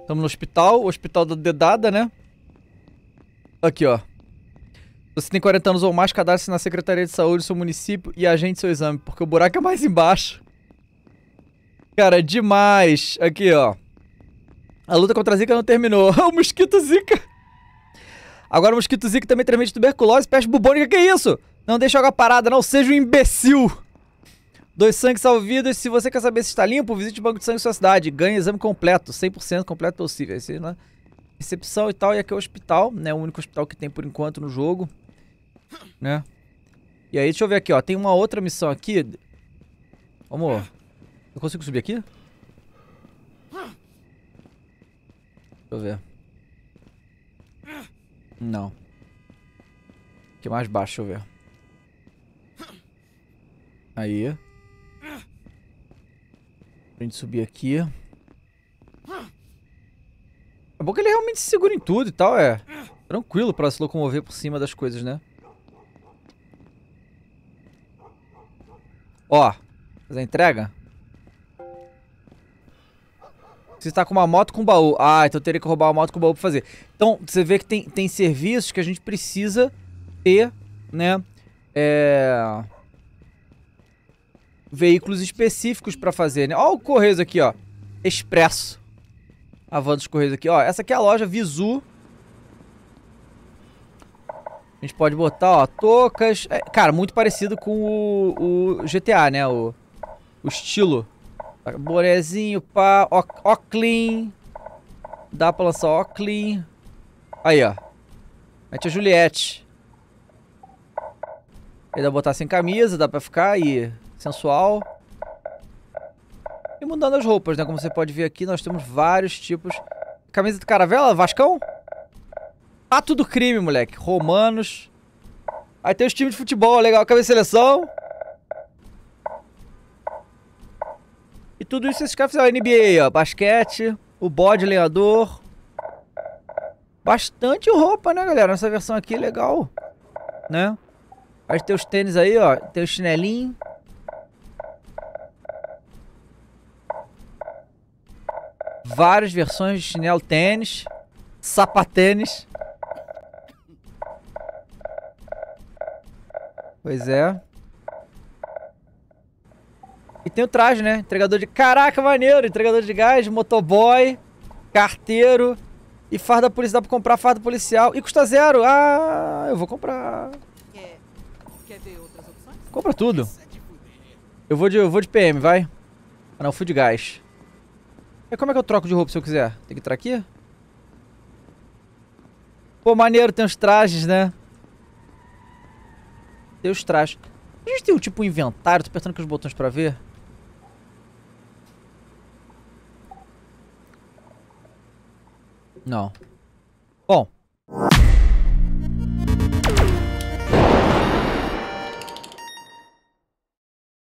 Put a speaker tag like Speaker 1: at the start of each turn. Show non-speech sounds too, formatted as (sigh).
Speaker 1: Estamos no hospital, o hospital da dedada, né? Aqui, ó. Você tem 40 anos ou mais, cadastre na Secretaria de Saúde do seu município e agende seu exame, porque o buraco é mais embaixo. Cara, demais. Aqui, ó. A luta contra a Zika não terminou. (laughs) o mosquito Zika. Agora o mosquito Zika também transmite tuberculose, peste bubônica. Que isso? Não deixe água parada, não seja um imbecil. Dois sangues salvidos. Se você quer saber se está limpo, visite o banco de sangue da sua cidade. Ganhe exame completo, 100% completo possível. Esse, né? Recepção e tal. E aqui é o hospital, né? O único hospital que tem por enquanto no jogo. Né? E aí, deixa eu ver aqui, ó. Tem uma outra missão aqui. Vamos... Eu consigo subir aqui? Deixa eu ver. Não. Aqui mais baixo, deixa eu ver. Aí. Pra gente subir aqui. É bom que ele realmente se segura em tudo e tal, é. Tranquilo pra se locomover por cima das coisas, né? Ó. Fazer a entrega. Você está com uma moto com baú. Ah, então eu teria que roubar uma moto com baú pra fazer. Então, você vê que tem, tem serviços que a gente precisa ter, né? É... Veículos específicos pra fazer, né? Ó o Correios aqui, ó. Expresso. A van dos Correios aqui, ó. Essa aqui é a loja Visu. A gente pode botar, ó, tocas. É, cara, muito parecido com o, o GTA, né? O, o estilo. Bonezinho, pá, ó, clean. Dá pra lançar ó clean. Aí, ó. Mete a Juliette. Aí dá pra botar sem camisa, dá pra ficar aí sensual. E mudando as roupas, né? Como você pode ver aqui, nós temos vários tipos. Camisa de caravela, Vascão? Tá tudo crime, moleque. Romanos. Aí tem os times de futebol, legal. Camisa de seleção. E tudo isso esses caras fizeram. NBA, ó. Basquete, o bode lenhador. Bastante roupa, né, galera? Nessa versão aqui, legal. Né? Aí tem os tênis aí, ó. Tem o chinelinho. Várias versões de chinelo tênis. Sapatênis. Pois é. E tem o traje, né? Entregador de... Caraca, maneiro! Entregador de gás, motoboy, carteiro e farda policial. Dá pra comprar farda policial. E custa zero. Ah, eu vou comprar. Quer, quer ver outras opções? Compra tudo. Eu vou de, eu vou de PM, vai. Ah, não, fui de gás. E como é que eu troco de roupa se eu quiser? Tem que entrar aqui? Pô, maneiro, tem os trajes, né? Tem os trajes. A gente tem um tipo um inventário, tô apertando aqui os botões pra ver. Não. Bom.